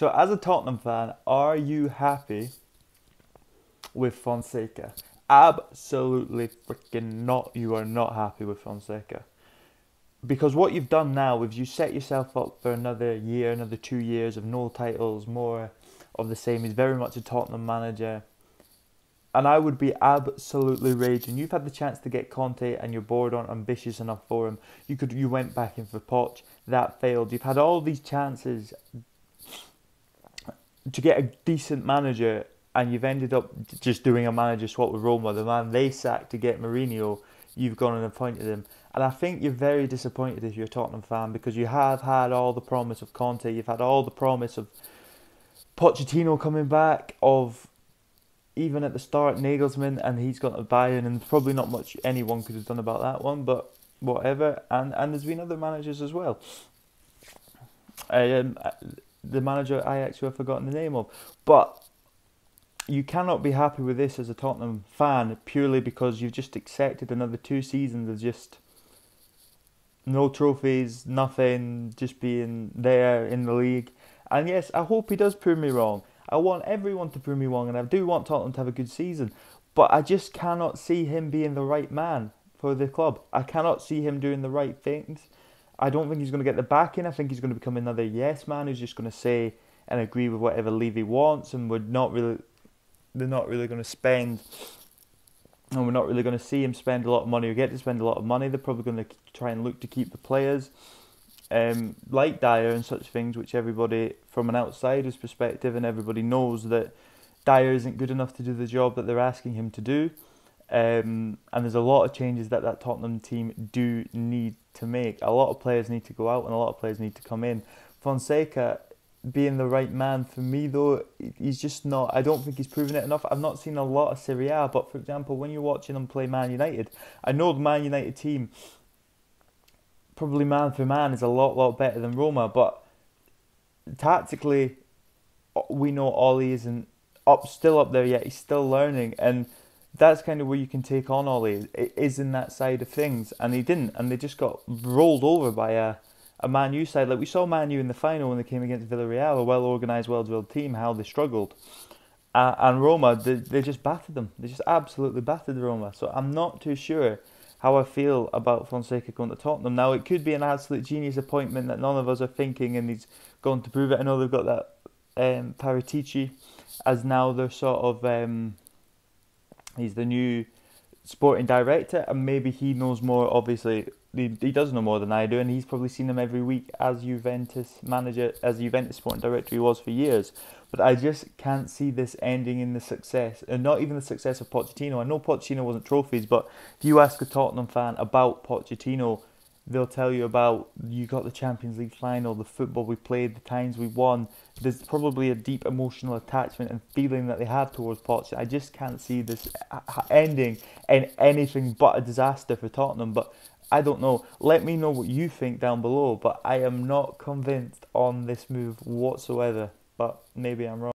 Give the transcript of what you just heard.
So, as a Tottenham fan, are you happy with Fonseca? Absolutely freaking not. You are not happy with Fonseca. Because what you've done now is you set yourself up for another year, another two years of no titles, more of the same. He's very much a Tottenham manager. And I would be absolutely raging. You've had the chance to get Conte and your board aren't ambitious enough for him. You could you went back in for Poch. That failed. You've had all these chances to get a decent manager and you've ended up just doing a manager swap with Roma, the man they sacked to get Mourinho, you've gone and appointed him. And I think you're very disappointed if you're a Tottenham fan because you have had all the promise of Conte, you've had all the promise of Pochettino coming back, of even at the start Nagelsmann, and he's got a Bayern, and probably not much anyone could have done about that one, but whatever. And and there's been other managers as well. Um, the manager I actually have forgotten the name of, but you cannot be happy with this as a Tottenham fan purely because you've just accepted another two seasons of just no trophies, nothing, just being there in the league. And yes, I hope he does prove me wrong. I want everyone to prove me wrong, and I do want Tottenham to have a good season. But I just cannot see him being the right man for the club. I cannot see him doing the right things. I don't think he's going to get the backing. I think he's going to become another yes man who's just going to say and agree with whatever Levy wants, and would not really, they're not really going to spend and we're not really going to see him spend a lot of money or get to spend a lot of money. They're probably going to try and look to keep the players um, like Dier and such things, which everybody, from an outsider's perspective, and everybody knows that Dier isn't good enough to do the job that they're asking him to do. Um, and there's a lot of changes that that Tottenham team do need to make. A lot of players need to go out and a lot of players need to come in. Fonseca being the right man for me though he's just not I don't think he's proven it enough I've not seen a lot of Serie A but for example when you're watching him play Man United I know the Man United team probably man for man is a lot lot better than Roma but tactically we know Ollie isn't up still up there yet he's still learning and that's kind of where you can take on Ollie it is in that side of things and he didn't and they just got rolled over by a a Man U side. Like we saw Man U in the final when they came against Villarreal, a well organised, well drilled team, how they struggled. Uh, and Roma, they, they just battered them. They just absolutely battered Roma. So I'm not too sure how I feel about Fonseca going to Tottenham. Now, it could be an absolute genius appointment that none of us are thinking, and he's going to prove it. I know they've got that um, Paratici as now their sort of. Um, he's the new sporting director, and maybe he knows more. Obviously, he, he does know more than I do, and he's probably seen him every week as Juventus manager, as Juventus sporting director. He was for years, but I just can't see this ending in the success, and not even the success of Pochettino. I know Pochettino wasn't trophies, but if you ask a Tottenham fan about Pochettino, they'll tell you about you got the Champions League final, the football we played, the times we won. There's probably a deep emotional attachment and feeling that they have towards Poch. I just can't see this ending in anything but a disaster for Tottenham. But I don't know. Let me know what you think down below. But I am not convinced on this move whatsoever. But maybe I'm wrong.